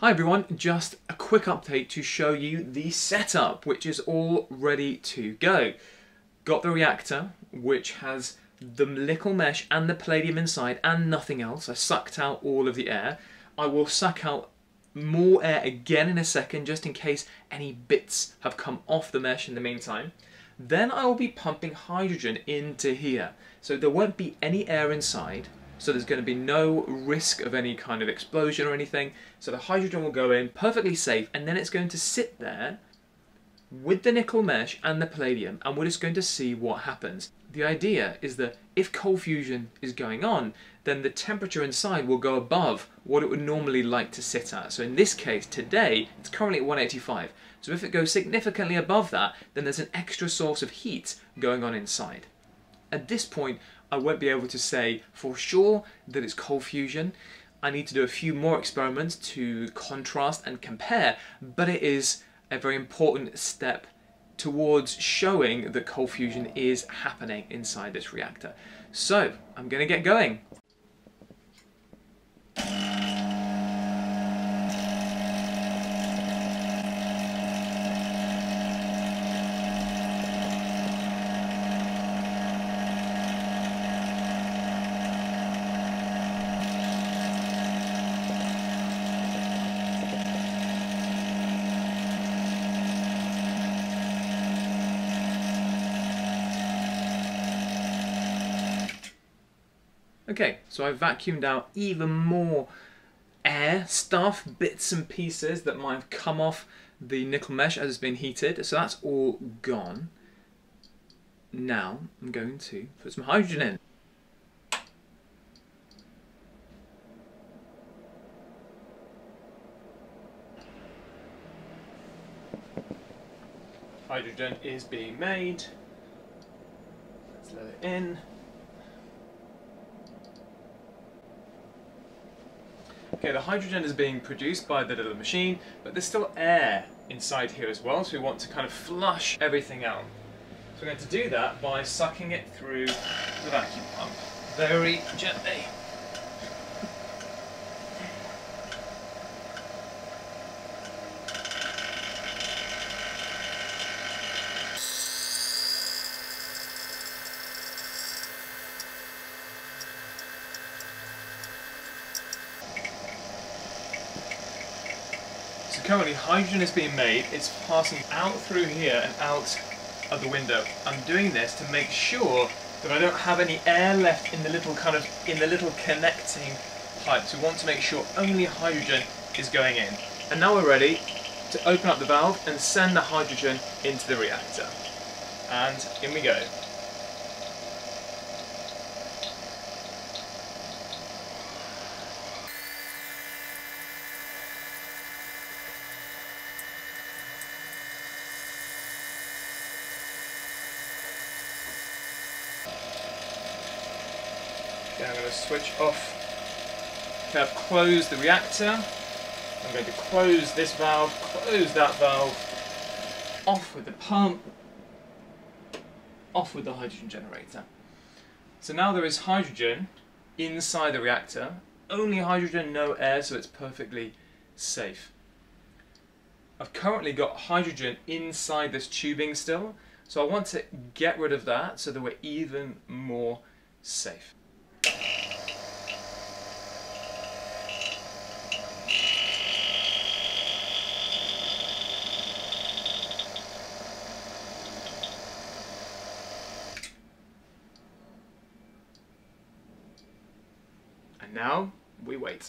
Hi everyone, just a quick update to show you the setup, which is all ready to go. Got the reactor, which has the nickel mesh and the palladium inside and nothing else. I sucked out all of the air. I will suck out more air again in a second, just in case any bits have come off the mesh in the meantime. Then I will be pumping hydrogen into here. So there won't be any air inside, so there's going to be no risk of any kind of explosion or anything. So the hydrogen will go in perfectly safe and then it's going to sit there with the nickel mesh and the palladium and we're just going to see what happens. The idea is that if cold fusion is going on, then the temperature inside will go above what it would normally like to sit at. So in this case, today, it's currently at 185. So if it goes significantly above that, then there's an extra source of heat going on inside. At this point, I won't be able to say for sure that it's cold fusion. I need to do a few more experiments to contrast and compare, but it is a very important step towards showing that cold fusion is happening inside this reactor. So, I'm going to get going. Okay, so I've vacuumed out even more air stuff, bits and pieces that might have come off the nickel mesh as it's been heated. So that's all gone. Now I'm going to put some hydrogen in. Hydrogen is being made. Let's let it in. Okay, the hydrogen is being produced by the little machine, but there's still air inside here as well, so we want to kind of flush everything out. So we're going to do that by sucking it through the vacuum pump very gently. So currently hydrogen is being made, it's passing out through here and out of the window. I'm doing this to make sure that I don't have any air left in the little kind of, in the little connecting pipes. We want to make sure only hydrogen is going in. And now we're ready to open up the valve and send the hydrogen into the reactor. And in we go. Okay, I'm going to switch off. Okay, I've closed the reactor. I'm going to close this valve, close that valve, off with the pump, off with the hydrogen generator. So now there is hydrogen inside the reactor, only hydrogen, no air, so it's perfectly safe. I've currently got hydrogen inside this tubing still, so I want to get rid of that so that we're even more safe. And now we wait.